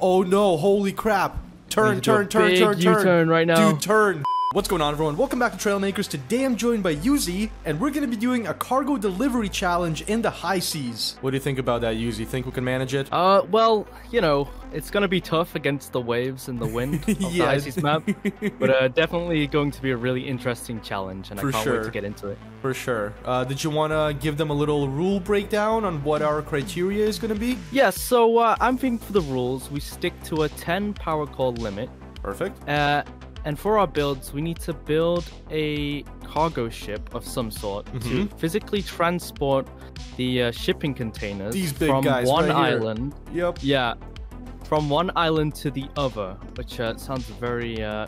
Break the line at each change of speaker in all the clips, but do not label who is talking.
Oh no, holy crap. Turn,
Need to do a
turn, turn, turn, turn.
U-turn right now.
Dude, turn. What's going on, everyone? Welcome back to Trailmakers. Today I'm joined by Yuzi, and we're going to be doing a cargo delivery challenge in the high seas. What do you think about that, Yuzi? Think we can manage it?
Uh, well, you know, it's gonna be tough against the waves and the wind of the
Yeah.
High Seas map, but uh, definitely going to be a really interesting challenge, and
For
I can't
sure.
wait to get into it.
For sure. Uh, did you want to give them a little rule breakdown on what our criteria is going to be?
Yeah, so uh, I'm thinking for the rules, we stick to a 10 power core limit,
Perfect.
uh, and for our builds, we need to build a cargo ship of some sort to
Mm-hmm.
physically transport the uh, shipping containers from one
right
island.
Yep.
Yeah, from one island to the other, which uh, sounds very. Uh...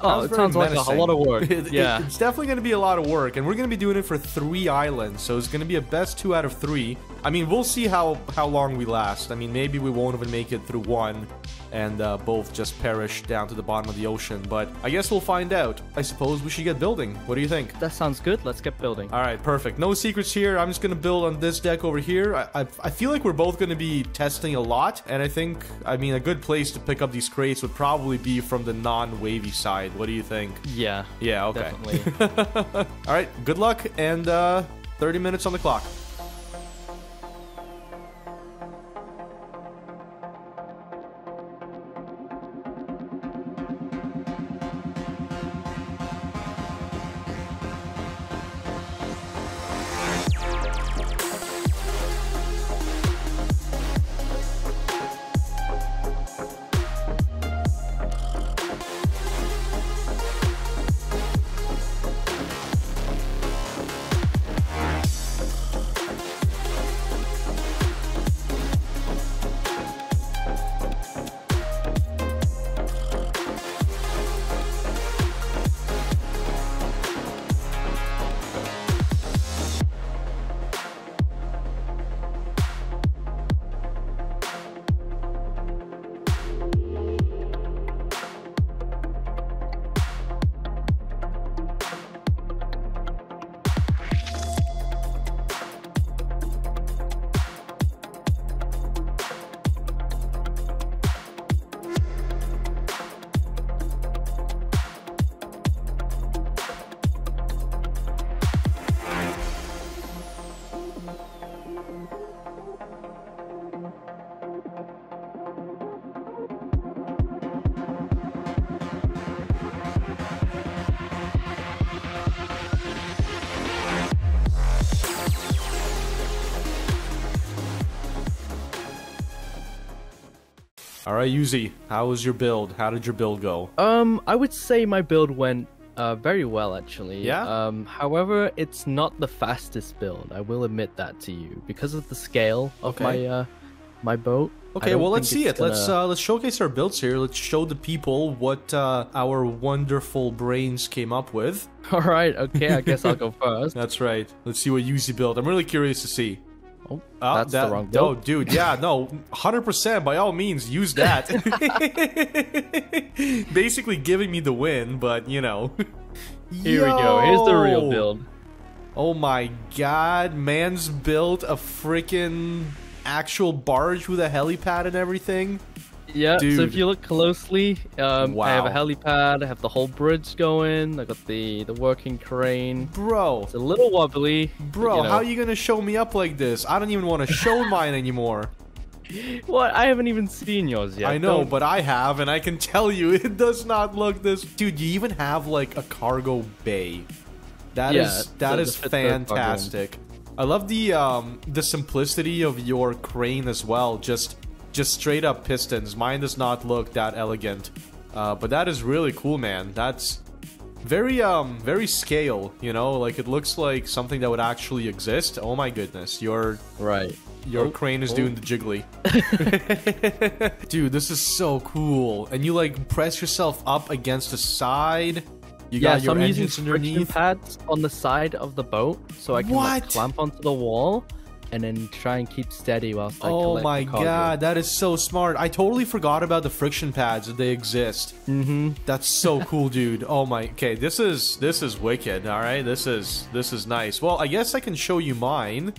Oh, it
very
sounds like a, a lot of work.
It- it-
yeah.
it's definitely going to be a lot of work, and we're going to be doing it for three islands, so it's going to be a best two out of three. I mean, we'll see how how long we last. I mean, maybe we won't even make it through one, and uh, both just perish down to the bottom of the ocean. But I guess we'll find out. I suppose we should get building. What do you think?
That sounds good. Let's get building.
All right, perfect. No secrets here. I'm just gonna build on this deck over here. I, I, I feel like we're both gonna be testing a lot, and I think, I mean, a good place to pick up these crates would probably be from the non-wavy side. What do you think?
Yeah.
Yeah, okay.
Definitely.
All right, good luck, and uh, 30 minutes on the clock. All right, Yuzi, how was your build? How did your build go?
um, I would say my build went uh, very well, actually.
Yeah?
Um, however, it's not the fastest build. I will admit that to you because of the scale of
Okay.
my uh, my boat.
Okay, well, let's see it. Let's uh, let's showcase our builds here. Let's show the people what uh, our wonderful brains came up with.
All right. Okay. I guess I'll go first.
That's right. Let's see what Yuzi built. I'm really curious to see.
Oh,
Ah,
that's
that-
the wrong
Oh,
build.
dude, yeah, no, 100%. By all means, use that. Basically giving me the win, but you know.
Here we go. Here's the real build.
Oh my god, man's built a freaking actual barge with a helipad and everything.
Yeah, so if you look closely, um, I have a helipad, I have the whole bridge going, I got the the working crane.
Bro,
It's a little wobbly. but,
bro,
you know.
how are you gonna show me up like this? I don't even want to show mine anymore.
What? I haven't even seen yours yet.
I know,
Don't-
but I have, and I can tell you, it does not look this. Dude, you even have like a cargo bay. That is
Yeah,
is
the fit the cargo in.
fantastic. I love the um the simplicity of your crane as well. Just just straight up pistons. Mine does not look that elegant, uh, but that is really cool, man. That's very um very scale. You know, like it looks like something that would actually exist. Oh my goodness, your
right.
your
Oh,
crane is
oh.
doing the jiggly. Dude, this is so cool. And you like press yourself up against the side. You
Yeah,
got
so
your
I'm using friction
underneath.
pads on the side of the boat, so I can like, clamp onto the wall and then try and keep steady whilst I
Oh my god, that is so smart. I totally forgot about the friction pads that they exist.
Mm-hmm.
That's so cool, dude. Oh my. Okay, this is this is wicked. All right, this is this is nice. Well, I guess I can show you mine.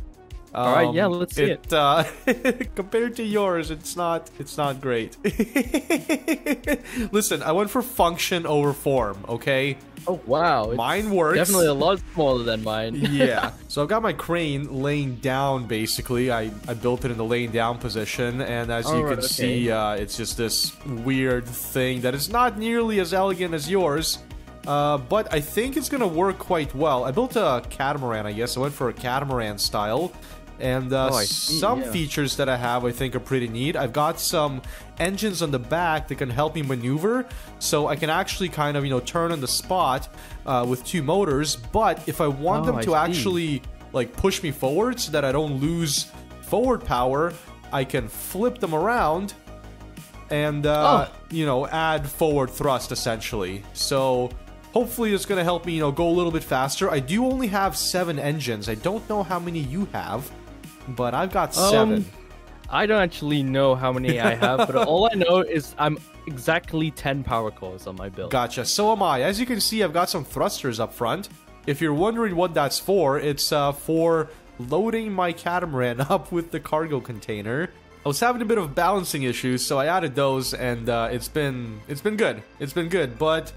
All right, yeah, let's see
it. Uh, compared to yours, it's not. It's not great. Listen, I went for function over form. Okay.
Oh wow,
mine works.
Definitely a lot smaller than mine.
yeah. So I've got my crane laying down. Basically, I I built it in the laying down position, and as you
right,
can
okay.
see, uh, it's just this weird thing that is not nearly as elegant as yours. Uh, but I think it's gonna work quite well. I built a catamaran, I guess. I went for a catamaran style. And uh,
Oh,
some
yeah.
features that I have I think are pretty neat. I've got some engines on the back that can help me maneuver, so I can actually kind of, you know, turn on the spot uh, with two motors. But if I want
Oh,
them to actually, like, push me forward so that I don't lose forward power, I can flip them around and uh,
Oh.
you know add forward thrust essentially. So hopefully it's gonna help me you know go a little bit faster. I do only have seven engines. I don't know how many you have, but I've got seven.
Um, I don't actually know how many I have, but all I know is I'm exactly 10 power cores on my build.
Gotcha. So am I. As you can see, I've got some thrusters up front. If you're wondering what that's for, it's uh, for loading my catamaran up with the cargo container. I was having a bit of balancing issues, so I added those, and uh, it's been it's been good. It's been good, but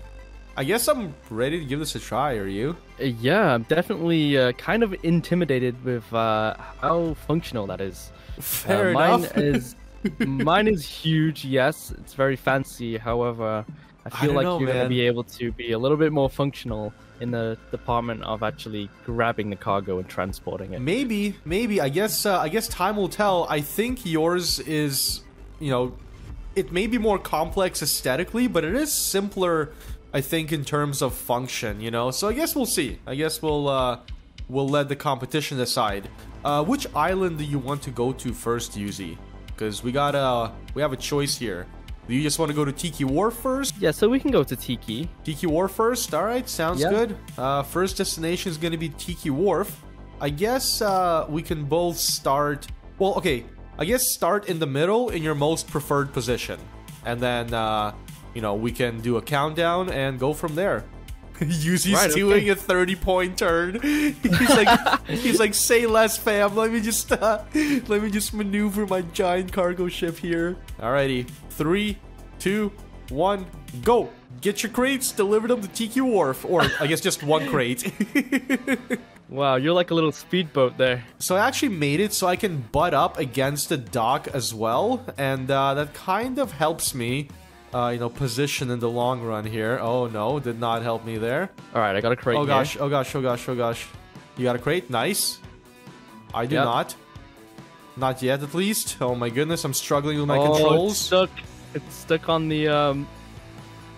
I guess I'm ready to give this a try. Are you?
Uh, yeah, I'm definitely uh, kind of intimidated with uh, how functional that is.
Fair
uh, mine
enough.
is mine is huge. Yes, it's very fancy. However, I feel
don't
like
know,
you're
man.
gonna be able to be a little bit more functional in the department of actually grabbing the cargo and transporting it.
Maybe, maybe. I guess. Uh, I guess time will tell. I think yours is, you know, it may be more complex aesthetically, but it is simpler. I think in terms of function, you know. So I guess we'll see. I guess we'll uh, we'll let the competition decide. Uh, which island do you want to go to first, Yuzi? Because we got a we have a choice here. Do you just want to go to Tiki Wharf first?
Yeah, so we can go to Tiki.
Tiki Wharf first. All right, sounds
Yeah.
good. Uh, first destination is going to be Tiki Wharf. I guess uh, we can both start. Well, okay. I guess start in the middle in your most preferred position, and then uh, you know we can do a countdown and go from there. Yuzi's
Right, okay.
doing a thirty-point turn. He's like, he's like, say less, fam. Let me just, uh, let me just maneuver my giant cargo ship here. Alrighty, three, two, one, go. Get your crates, deliver them to Tiki Wharf, or I guess just one crate.
Wow, you're like a little speedboat there.
so I actually made it so I can butt up against the dock as well, and uh, that kind of helps me, uh, you know, position in the long run here. Oh no, did not help me there.
All right, I got a crate.
Oh
here.
gosh, oh gosh, oh gosh, oh gosh. You got a crate? Nice. I do
Yep.
not. Not yet, at least. Oh my goodness, I'm struggling with my
oh, It's stuck. It's stuck on the um,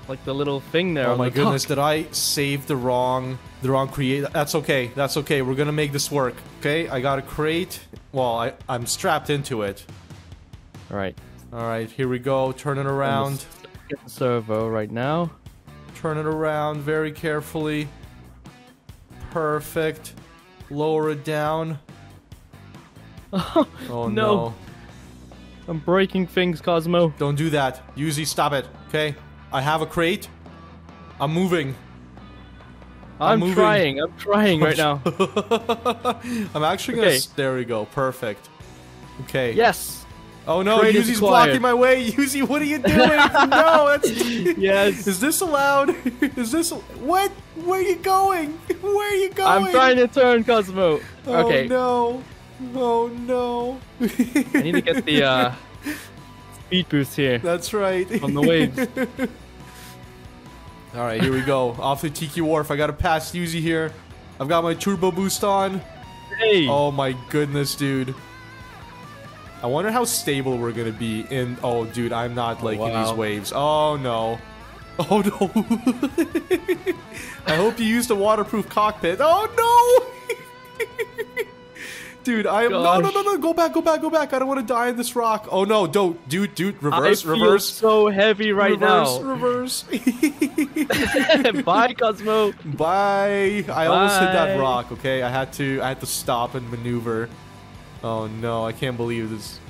like the little thing there.
Oh
on
my
the top.
goodness, did I save the wrong the wrong create? That's okay. That's okay. We're gonna make this work. Okay, I got a crate. Well, I I'm strapped into it.
All right.
All right, here we go. Turn it around.
Get the servo right now.
Turn it around very carefully. Perfect. Lower it down. Oh, oh no.
no. I'm breaking things, Kosmo.
Don't do that. Yuzi, stop it. Okay? I have a crate. I'm moving.
I'm,
moving.
trying. I'm trying right now.
I'm actually gonna.
Okay.
There we go. Perfect. Okay.
yes.
Oh no,
Crate is
Yuzi's blocking my way. Yuzi, what are you doing? no, that's.
Yes.
Is this allowed? Is this what? Where are you going? Where are you going?
I'm trying to turn, Kosmo.
Oh
okay.
no. Oh no.
I need to get the uh, speed boost here
That's right.
from the waves.
All right, here we go. Off the Tiki Wharf. I gotta pass Yuzi here. I've got my turbo boost on.
Hey.
Oh my goodness, dude. I wonder how stable we're gonna be in. Oh, dude, I'm not oh, liking
wow.
these waves. Oh no. Oh no. I hope you used a waterproof cockpit. Oh no. Dude, I am no no no no go back go back go back I don't want to die in this rock. Oh no, don't dude dude reverse
I feel
reverse
so heavy right
reverse
now.
reverse. reverse.
Bye, Kosmo.
Bye. I almost hit that rock. Okay, I had to. I had to stop and maneuver. Oh no, I can't believe this.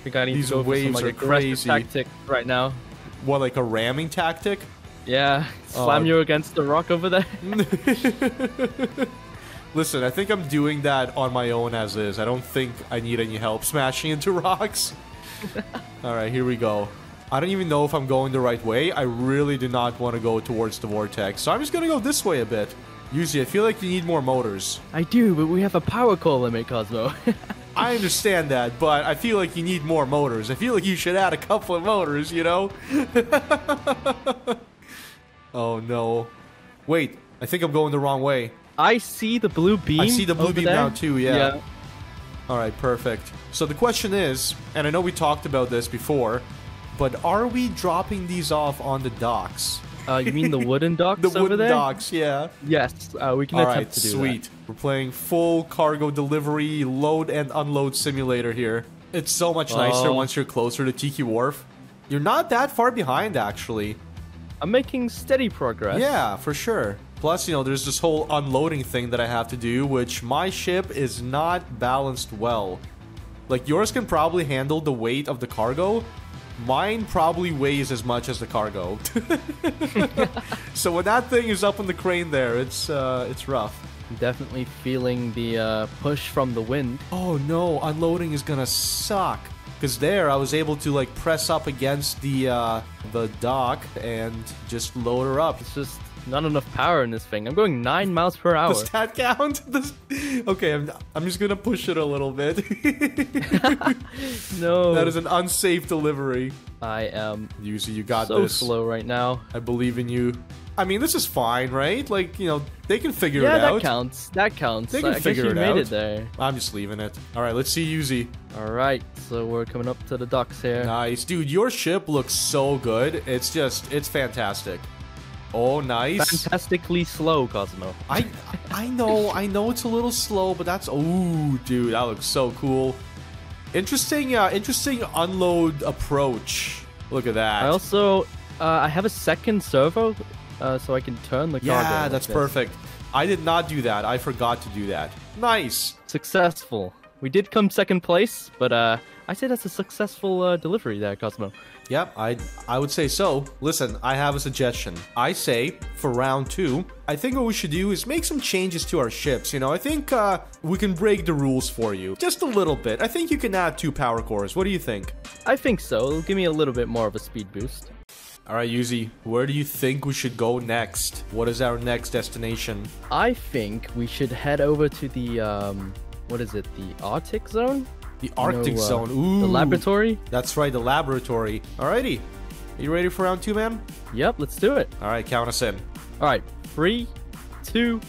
I think I need
These
to go
waves
some like
are crazy.
tactic right now.
What, like a ramming tactic?
Yeah, oh, slam
Oh.
you against the rock over there.
Listen, I think I'm doing that on my own as is. I don't think I need any help smashing into rocks. All right, here we go. I don't even know if I'm going the right way. I really do not want to go towards the vortex. So I'm just going to go this way a bit. Usually, I feel like you need more motors.
I do, but we have a power core limit, Kosmo.
I understand that, but I feel like you need more motors. I feel like you should add a couple of motors, you know? oh no. Wait, I think I'm going the wrong way.
I see the blue beam.
I see the blue beam
there.
now too, yeah. Alright, perfect. So the question is, and I know we talked about this before, but are we dropping these off on the docks?
Uh, you mean the wooden docks
The wooden
there?
docks, yeah.
Yes, uh, we can
All
attempt
right,
to do
sweet. We're playing full cargo delivery, load and unload simulator here. It's so much nicer
Oh.
once you're closer to Tiki Wharf. You're not that far behind, actually.
I'm making steady progress.
Yeah, for sure. Plus, you know, there's this whole unloading thing that I have to do, which my ship is not balanced well. Like, yours can probably handle the weight of the cargo. Mine probably weighs as much as the cargo. so when that thing is up on the crane there, it's uh, it's rough.
Definitely feeling the uh, push from the wind.
Oh no, unloading is gonna suck. Cause there I was able to like press up against the uh, the dock and just load her up.
It's just not enough power in this thing. I'm going nine miles per hour.
Does that count? Okay, I'm, I'm just gonna push it a little bit.
no,
that is an unsafe delivery.
I am
Yuzi, you got
so
this.
slow right now.
I believe in you. I mean, this is fine, right? Like, you know, they can figure
yeah,
it
that counts. That counts.
They can
I
figure
guess you
it
made
out.
it there.
I'm just leaving it. All right, let's see Yuzi.
All right, so we're coming up to the docks here.
Nice, dude. Your ship looks so good. It's just, it's fantastic. Oh, nice.
Fantastically slow, Kosmo.
I, I know, I know it's a little slow, but that's, ooh, dude, that looks so cool. Interesting, uh, interesting unload approach. Look at that.
I also uh, I have a second servo, uh, so I can turn the cargo.
yeah, that's perfect. I did not do that. I forgot to do that. Nice.
Successful. We did come second place, but uh, I say that's a successful uh, delivery there, Kosmo.
Yep, I I would say so. Listen, I have a suggestion. I say for round two, I think what we should do is make some changes to our ships. You know, I think uh, we can break the rules for you just a little bit. I think you can add two power cores. What do you think?
I think so. It'll give me a little bit more of a speed boost.
All right, Yuzi, where do you think we should go next? What is our next destination?
I think we should head over to the um, what is it? The Arctic zone?
The Arctic
know, uh,
Zone. Ooh,
The laboratory?
That's right, the laboratory. Alrighty, Are you ready for round two, man?
Yep, let's do it.
All right, count us in.
All right, three, two,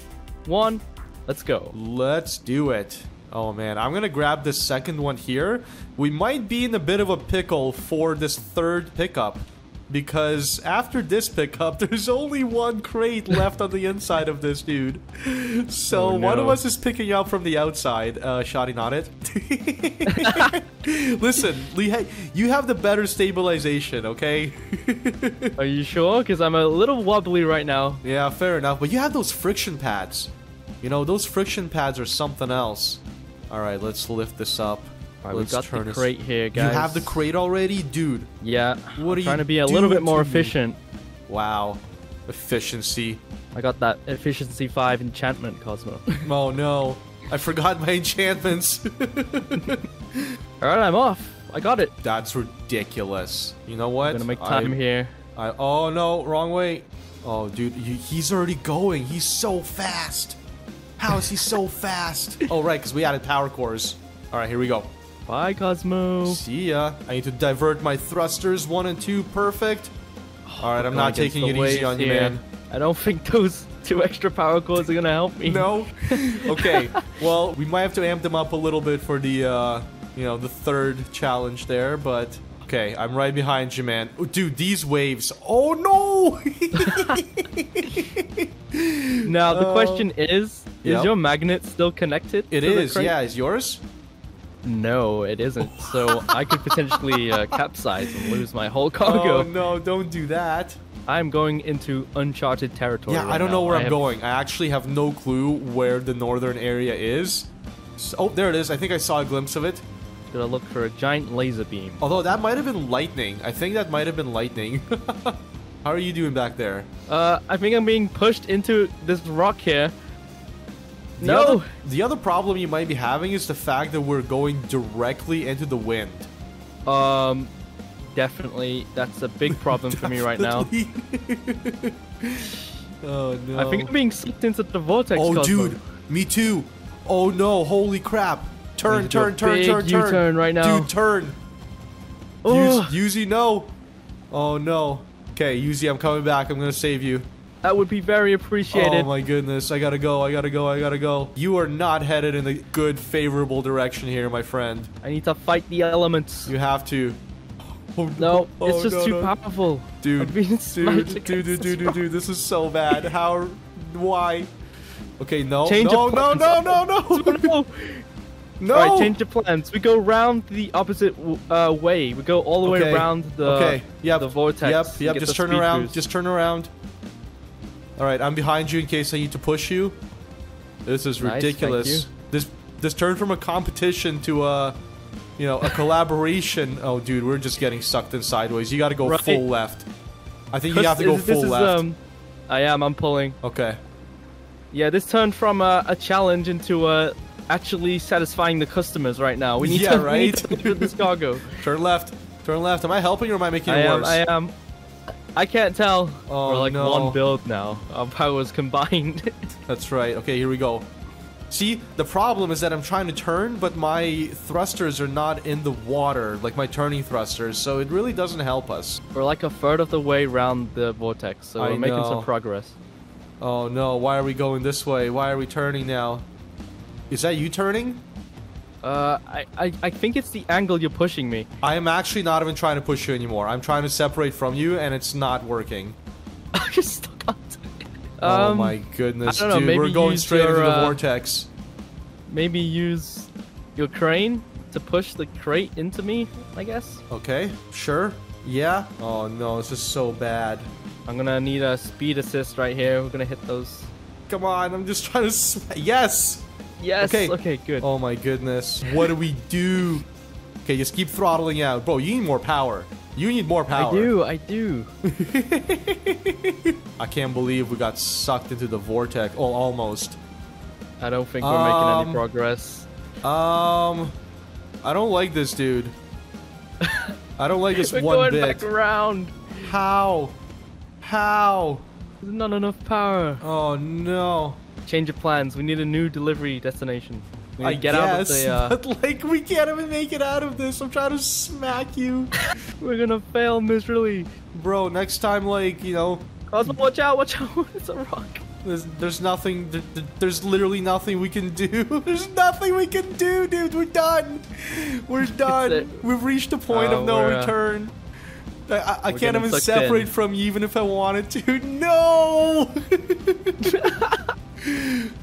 one, let's go.
Let's do it. Oh man, I'm gonna grab this second one here. We might be in a bit of a pickle for this third pickup. Because after this pickup, there's only one crate left on the inside of this dude. So
Oh,
one of us is picking up from the outside. Uh, Shoddy not it. Listen, Lee, you have the better stabilization, okay?
Are you sure? Because I'm a little wobbly right now.
Yeah, fair enough. But you have those friction pads. You know, those friction pads are something else. All right, let's lift this up.
All right, we've got
turn
the
this-
crate here, guys.
You have the crate already, dude.
Yeah.
What are
I'm trying
you
to be a little bit more
to me?
efficient.
Wow, efficiency.
I got that efficiency five enchantment, Kosmo.
Oh no, I forgot my enchantments.
All right, I'm off. I got it.
That's ridiculous. You know what?
I'm gonna make time
I-
here.
I, oh no, wrong way. Oh, dude, he- he's already going. He's so fast. How is he so fast? oh, right, because we added power cores. All right, here we go.
Bye, Kosmo.
See ya. I need to divert my thrusters, one and two, perfect. All right, I'm not taking it easy on you,
here.
man.
I don't think those two extra power cores are gonna help me.
No. Okay. well, we might have to amp them up a little bit for the, uh, you know, the third challenge there, but. Okay, I'm right behind you, man. Oh, dude, these waves. Oh no!
Now the
Uh,
question is:
yep.
Is your magnet still connected?
It
crate?
yeah. Is yours?
No, it isn't. So I could potentially uh, capsize and lose my whole cargo.
Oh
cargo.
no! Don't do that.
I'm going into uncharted territory.
Yeah,
right
I don't know where
I
I'm
have-
going. I actually have no clue where the northern area is. So, oh, there it is. I think I saw a glimpse of it.
Gotta look for a giant laser beam.
Although that might have been lightning. I think that might have been lightning. How are you doing back there?
Uh, I think I'm being pushed into this rock here.
The
No.
Other, the other problem you might be having is the fact that we're going directly into the wind.
Um, definitely, that's a big problem for me right now.
Oh no.
I think I'm being sucked into the vortex.
Oh,
Kosmo.
dude, me too. Oh no, holy crap! Turn, turn, turn, turn, turn.
U-turn right now.
Dude, turn.
Oh.
Yuzi, no. Oh no. Okay, Yuzi, I'm coming back. I'm gonna save you.
That would be very appreciated.
Oh my goodness, I gotta go. I gotta go. I gotta go. You are not headed in the good, favorable direction here, my friend.
I need to fight the elements.
You have to. Oh,
No,
oh,
it's just
no,
too
no.
powerful.
Dude, dude, dude, dude,
this
dude, dude, dude, this is so bad. How? Why? Okay, no,
Change
no, no, no, no, no,
Oh, no.
no.
Alright, change the plans. We go round the opposite uh, way. We go all the
Okay.
way around the
okay, yep,
the vortex.
Yep, yep. Just turn around.
boost.
Just turn around. All right, I'm behind you in case I need to push you. This is
Nice,
ridiculous. This this turned from a competition to a, you know, a collaboration. oh, dude, we're just getting sucked in sideways. You got to go
Right.
full left. I think you have to go full
is,
left.
Um, I am. I'm pulling.
okay.
Yeah, this turned from a, a challenge into uh, actually satisfying the customers right now. We need
Yeah,
to, we need to this cargo.
Turn left. Turn left. Am I helping or am I making
I
it
am.
worse?
I am. I can't tell.
Oh,
We're like
no.
one build now. Our powers combined.
That's right. Okay, here we go. See, the problem is that I'm trying to turn, but my thrusters are not in the water, like my turning thrusters, so it really doesn't help us.
we're like a third of the way around the vortex, so
I
we're making
know.
some progress.
Oh no, why are we going this way? Why are we turning now? Is that you turning?
Uh, I, I, I think it's the angle you're pushing me.
I am actually not even trying to push you anymore. I'm trying to separate from you, and it's not working.
you're stuck on.
oh
Um,
my goodness,
I don't know,
dude, we're going straight
your,
into the
uh,
vortex.
Maybe use your crane to push the crate into me. I guess.
Okay, sure. Yeah. Oh no, this is so bad.
I'm gonna need a speed assist right here. We're gonna hit those.
Come on, I'm just trying to. Yes.
Yes.
Okay.
Okay. good.
Oh my goodness. What do we do? Okay, just keep throttling out. Bro, you need more power. You need more power.
I do. I do.
I can't believe we got sucked into the vortex. Oh, almost.
I don't think we're making
Um,
any progress.
Um, I don't like this dude. I don't like this
We're
one
going
bit.
back around.
How? How?
There's not enough power.
Oh no.
Change of plans. We need a new delivery destination. We need
I
to get out of
guess,
the. Uh,
but like we can't even make it out of this. I'm trying to smack you,
we're gonna fail miserably.
bro. Next time, like you know,
Kosmo, watch out! Watch out! it's a rock.
There's, there's nothing. there- there- There's literally nothing we can do. There's nothing we can do, dude. We're done. We're done. We've reached the point
Uh,
of no
uh,
return. I, I, I can't even separate
in.
from you, even if I wanted to. No.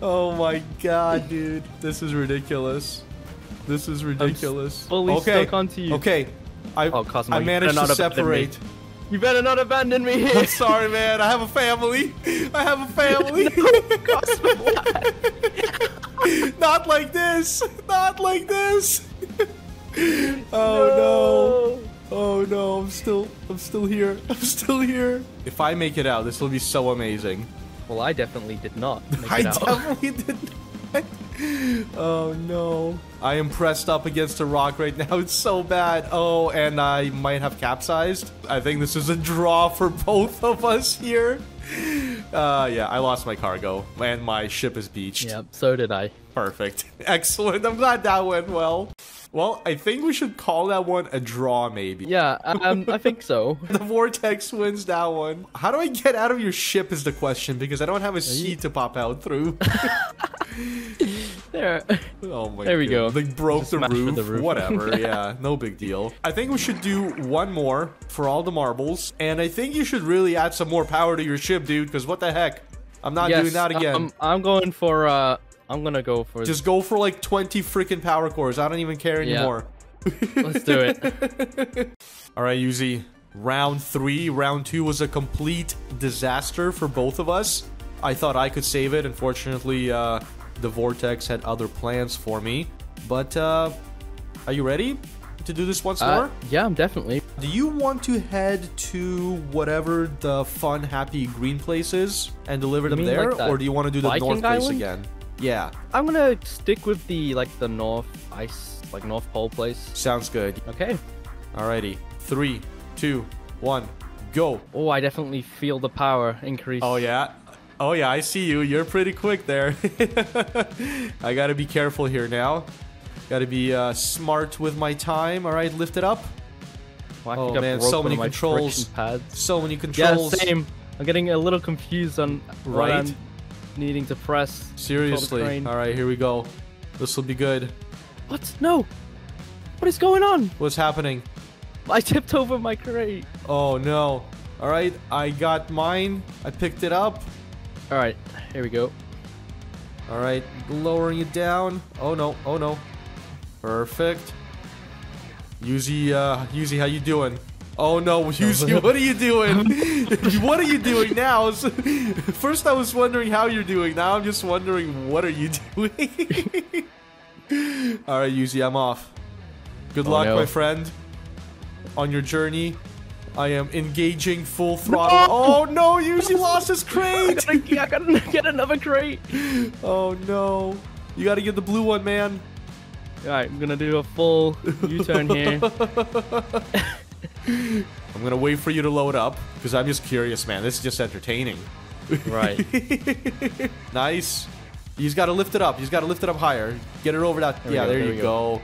Oh my god, dude. This is ridiculous. This is ridiculous.
fully
okay.
stuck onto you.
Okay. I,
Oh, Kosmo,
I managed to
not abandon me.
separate.
You better not abandon me here.
I'm sorry, man. I have a family. I have a family. Not like this. Not like this. oh no. Oh no. I'm still. I'm still here. I'm still here. If I make it out, this will be so amazing.
Well, I definitely did not
I definitely did. Not. Oh no. I am pressed up against a rock right now. It's so bad. Oh, and I might have capsized. I think this is a draw for both of us here. Uh, yeah, I lost my cargo and my ship is beached.
Yep, so did I.
Perfect. Excellent. I'm glad that went well. Well, I think we should call that one a draw, maybe.
Yeah, um, I think so.
The Vortex wins that one. How do I get out of your ship is the question because I don't have a seat to pop out through.
There.
Oh my
There we go.
goodness. They broke the roof.
the roof.
Whatever. yeah, no big deal. I think we should do one more for all the marbles. And I think you should really add some more power to your ship, dude, because what the heck? I'm not doing that again.
Um, I'm going for. uh I'm gonna go for.
Just go for like 20 freaking power cores. I don't even care
Yeah.
anymore.
Let's do it.
All right, Yuzi. Round three. Round two was a complete disaster for both of us. I thought I could save it. Unfortunately, uh, the Vortex had other plans for me. But, uh, are you ready to do this once
Uh,
more?
yeah, I'm definitely.
Do you want to head to whatever the fun, happy green place is and deliver them there?
like
or do you want to do the north place
island?
again? Yeah,
I'm gonna stick with the like the north ice, like North Pole place.
sounds good.
Okay.
Alrighty. Three, two, one, go.
Oh, I definitely feel the power increase.
Oh yeah. Oh yeah, I see you. You're pretty quick there. I gotta be careful here now. Gotta be uh, smart with my time. All right, lift it up.
Well,
Oh, man, so many controls.
pads.
So many controls.
Yeah, same. I'm getting a little confused on
Right.
Needing to press.
Seriously. All right, here we go. This will be good.
What? No. What is going on?
What's happening?
I tipped over my crate.
Oh no. All right, I got mine. I picked it up.
All right, here we go.
All right, lowering it down. Oh no. Oh no. Perfect. Yuzi, uh, Yuzi, how you doing? Oh no, Yuzi, what are you doing? what are you doing now? First, I was wondering how you're doing. Now I'm just wondering what are you doing? All right, Yuzi, I'm off. Good
Oh,
luck,
no.
my friend, on your journey. I am engaging full throttle. Oh no, Yuzi lost his
I
crate.
gotta, I gotta get another crate.
Oh no, you got to get the blue one, man.
All right, I'm gonna do a full U-turn here.
I'm gonna wait for you to load up because I'm just curious, man. This is just entertaining.
right.
Nice. He's got to lift it up. He's got to lift it up higher. Get it over that.
we
yeah,
go,
there,
there
you
we
go.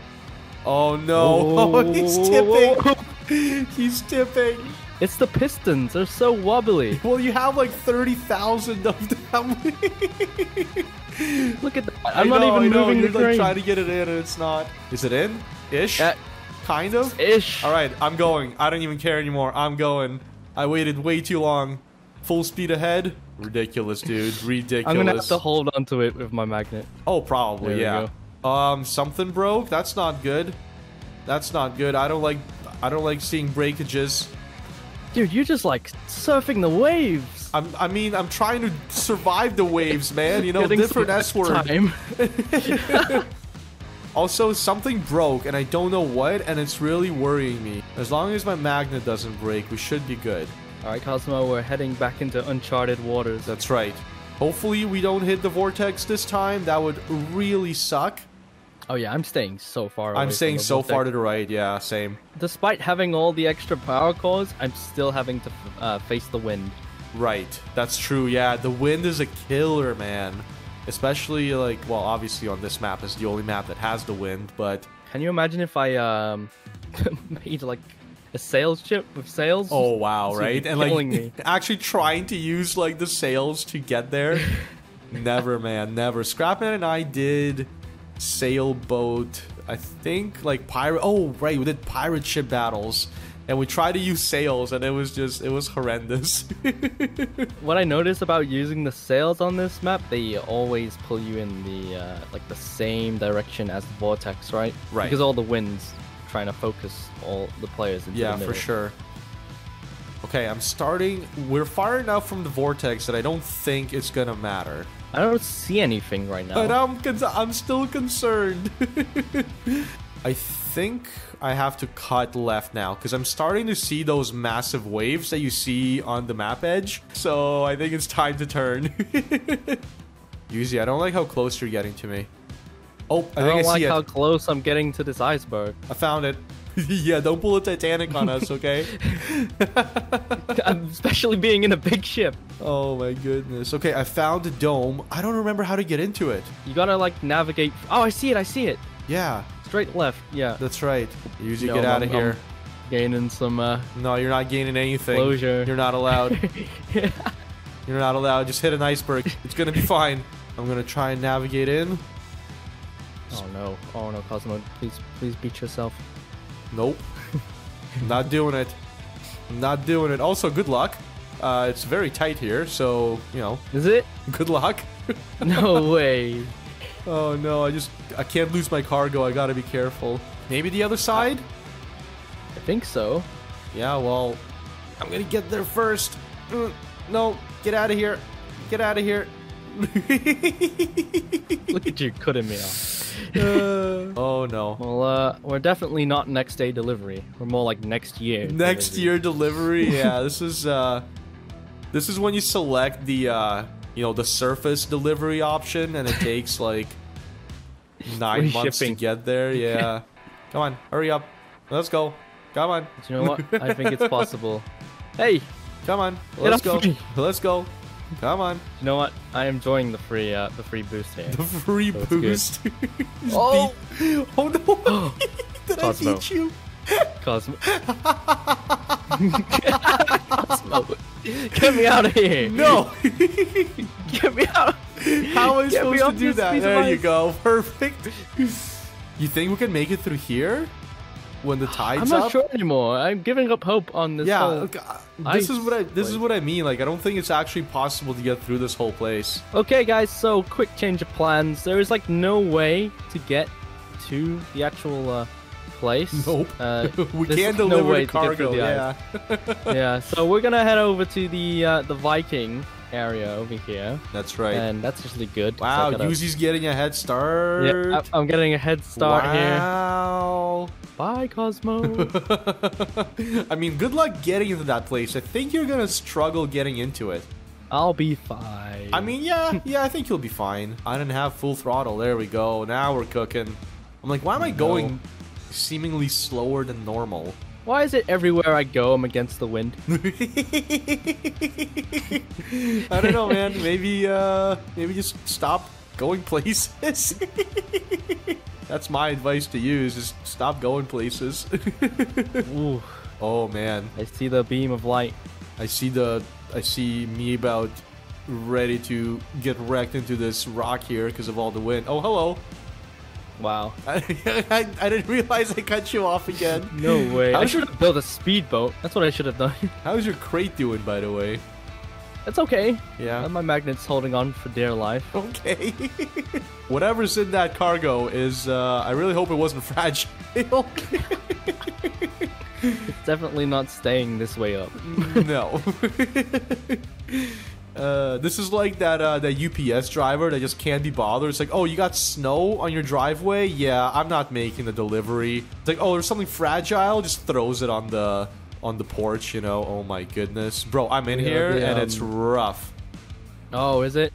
Oh no! Oh, he's tipping. he's tipping.
It's the pistons. They're so wobbly.
Well, you have like thirty thousand of them.
Look at that. I'm not
know,
even moving
You're
the
like trying to get it in, and it's not. Is it in? Ish.
Yeah.
Kind of.
Ish.
All right, I'm going. I don't even care anymore. I'm going. I waited way too long. Full speed ahead. Ridiculous, dude. Ridiculous.
I'm gonna have to hold onto it with my magnet.
Oh, probably,
There
yeah. Um, something broke. That's not good. That's not good. I don't like. I don't like seeing breakages.
Dude, you're just like surfing the waves.
I'm. I mean, I'm trying to survive the waves, man. You know,
Getting
different S word.
time.
Also, something broke, and I don't know what, and it's really worrying me. As long as my magnet doesn't break, we should be good.
All right, Kosmo, we're heading back into uncharted waters.
That's right. Hopefully, we don't hit the vortex this time. That would really suck.
Oh yeah, I'm staying so far. away
I'm staying so far to the right. Yeah, same.
Despite having all the extra power cores, I'm still having to uh, face the wind.
Right. That's true. Yeah, the wind is a killer, man. Especially like, well, obviously on this map is the only map that has the wind, but
Can you imagine if I um made like a sales chip with sails?
oh wow,
would
right? And like
me.
actually trying to use like the sails to get there. never, man, never. Scrapman and I did sailboat. I think like pirate. Oh right, we did pirate ship battles. And we tried to use sails, and it was just, it was horrendous.
What I noticed about using the sails on this map, they always pull you in the uh, like the same direction as the vortex, right?
Right.
Because all the winds trying to focus all the players
Yeah,
the
for sure. Okay, I'm starting. We're far enough from the vortex that I don't think it's gonna matter.
I don't see anything right now.
But I'm I'm still concerned. I think I have to cut left now because I'm starting to see those massive waves that you see on the map edge. So I think it's time to turn. Usually, I don't like how close you're getting to me. Oh, I,
I don't
I
like
it.
how close I'm getting to this iceberg.
I found it. yeah, don't pull a Titanic on us, okay?
Especially being in a big ship.
Oh my goodness. Okay, I found a dome. I don't remember how to get into it.
You gotta like navigate. Oh, I see it. I see it.
Yeah,
Straight left. Yeah.
that's right. You Usually
No,
get out
I'm-
of here.
I'm gaining some. uh
No, you're not gaining anything.
Closure.
You're not allowed. You're not allowed. Just hit an iceberg. It's gonna be fine. I'm gonna try and navigate in.
Oh no. Oh no, Kosmo. Please, please beat yourself.
Nope. Not doing it. Not doing it. Also, good luck. Uh, it's very tight here, so you know,
Is it?
good luck.
No way.
Oh no, I just I can't lose my cargo. I gotta be careful. Maybe the other side.
I think so.
Yeah, well, I'm gonna get there first. Mm, no, get out of here. Get out of here.
Look at you cutting me off.
Uh, oh no.
Well, uh, we're definitely not next day delivery. We're more like next year.
Next
delivery.
year delivery. Yeah, this is uh this is when you select the uh you know, the surface delivery option, and it takes like nine months
shipping.
to get there. Yeah. Come on, hurry up. Let's go. Come on.
You know what? I think it's possible. Hey,
Come on. Let's go. Let's go. Come on.
you know what? I am enjoying the free uh, the free boost here.
The free
good.
boost.
Oh!
oh no. Did I
Kosmo.
beat you?
Kosmo. Kosmo. Get me out of here.
No.
Get me out.
How am I supposed to do that? There you go. Perfect. You think we can make it through here? When the tide's
I'm not
up?
sure anymore. I'm giving up hope on this
Yeah,
whole.
uh, this is what I this is what I mean. Like I don't think it's actually possible to get through this whole place.
Okay, guys. So quick change of plans. There is like no way to get to the actual uh, place.
Nope.
Uh,
we can't
no
deliver
way
the
to get through
cargo.
the
Yeah.
yeah. So we're gonna head over to the uh, the Viking area over here,
That's right.
and that's usually good.
Wow,
gotta-
Yuzi's getting a head start.
Yeah, I- I'm getting a head start here.
wow.
Bye, Kosmo.
I mean, good luck getting into that place. I think you're gonna struggle getting into it.
I'll be fine.
I mean, yeah, yeah, I think you'll be fine. I didn't have full throttle. There we go. Now we're cooking. I'm like, why am I
No.
going seemingly slower than normal?
Why is it everywhere I go I'm against the wind?
I don't know, man. Maybe, uh, maybe just stop going places. That's my advice to you: is just stop going places.
Ooh,
oh man,
I see the beam of light.
I see the, I see me about ready to get wrecked into this rock here because of all the wind. Oh, hello.
Wow.
I, I, I didn't realize I cut you off again.
No way. I
How's
should have built a speedboat. That's what I should have done.
How's your crate doing, by the way?
It's okay.
Yeah.
My magnet's holding on for dear life.
Okay. Whatever's in that cargo is, uh, I really hope it wasn't fragile.
It's definitely not staying this way up.
no. Uh, this is like that, uh, that UPS driver that just can't be bothered. It's like, oh, you got snow on your driveway? Yeah, I'm not making the delivery. It's like, oh, there's something fragile? Just throws it on the, on the porch, you know? Oh my goodness. Bro, I'm in
Yeah,
here
the,
and it's
um,
rough.
Oh, is it?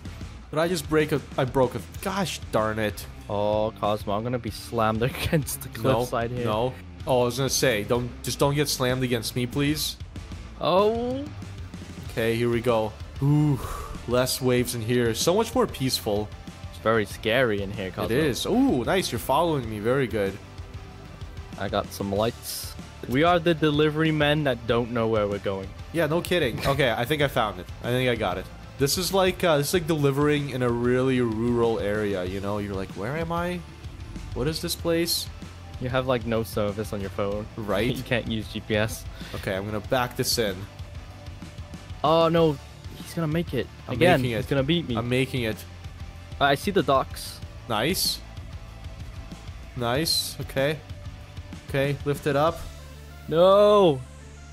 Did I just break a, I broke a, gosh darn it.
Oh, Kosmo, I'm gonna be slammed against the
No,
cliffside here.
no. Oh, I was gonna say, don't just don't get slammed against me, please.
Oh,
Okay, here we go. Ooh, less waves in here. So much more peaceful.
it's very scary in here, Kosmo.
It is. Ooh, nice. You're following me. Very good.
I got some lights. We are the delivery men that don't know where we're going.
Yeah, no kidding. Okay, I think I found it. I think I got it. This is like uh, this is like delivering in a really rural area. You know, you're like, where am I? What is this place?
You have like no service on your phone.
Right.
you can't use GPS.
Okay, I'm gonna back this in.
Oh no, he's gonna make it
I'm
again.
making
He's gonna beat me.
I'm making it.
I see the docks.
Nice. Nice. Okay. Okay, lift it up.
No.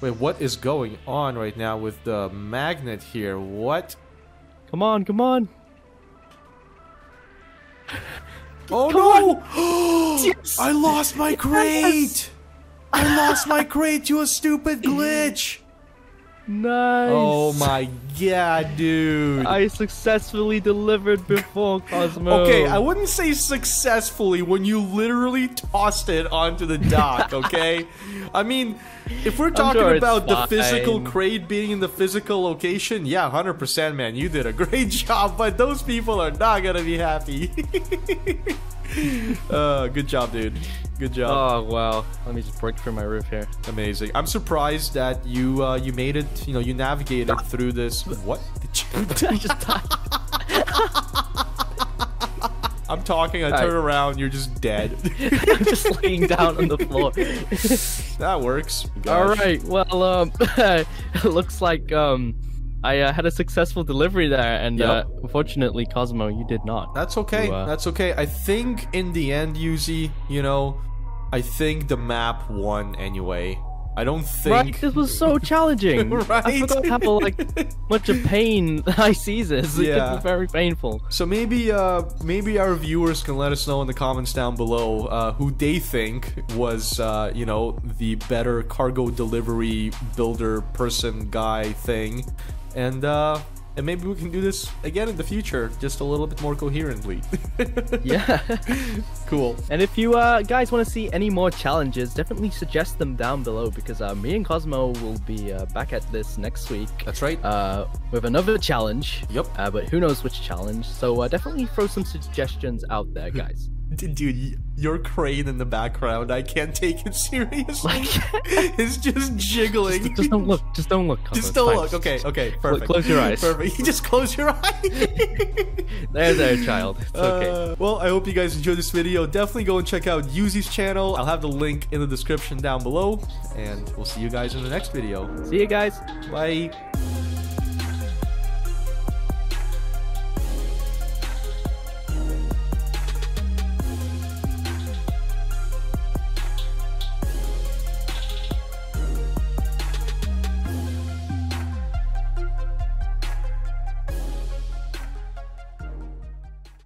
Wait, what is going on right now with the magnet here? What?
Come on, come on.
Oh no!
Yes!
I lost my crate! I lost my crate to a stupid glitch!
Nice.
Oh my god, dude.
I successfully delivered before Kosmo.
Okay, I wouldn't say successfully when you literally tossed it onto the dock, okay? I mean, if we're talking
sure
about the physical crate being in the physical location, yeah, 100%, man, you did a great job, but those people are not gonna be happy. uh, good job, dude. Good job.
Oh wow. Let me just break through my roof here.
Amazing. I'm surprised that you uh, you made it. You know, you navigated through this. What? Did you-
I just died.
I'm talking. I
Alright.
turn around. You're just dead.
I'm just laying down on the floor.
that works.
All
Gosh.
right. Well, um, it looks like um, I uh, had a successful delivery there, and
Yep.
uh, unfortunately, Kosmo, you did not.
That's okay.
You, uh,
That's okay. I think in the end, Yuzi, you know, I think the map won anyway. I don't
Right?
think.
This was so challenging. right? I
Right?
forgot how like much of pain High Seas. It
Yeah.
very painful.
So maybe, uh, maybe our viewers can let us know in the comments down below uh, who they think was, uh, you know, the better cargo delivery builder person guy thing, and uh, and maybe we can do this again in the future, just a little bit more coherently.
Yeah.
cool.
and if you uh, guys want to see any more challenges, definitely suggest them down below because uh, me and Kosmo will be uh, back at this next week.
That's right.
Uh, with another challenge.
Yep.
Uh, but who knows which challenge? So uh, definitely throw some suggestions out there, guys.
Dude, your crane in the background, I can't take it seriously.
Like-
it's just jiggling.
just, just don't look. Just don't look.
Just don't
fine.
look. Okay, okay, perfect.
close your eyes.
Perfect. You just close your eyes.
There, there, child. It's okay.
Uh, well, I hope you guys enjoyed this video. Definitely go and check out Yzuei's channel. I'll have the link in the description down below. And we'll see you guys in the next video.
See you guys.
Bye.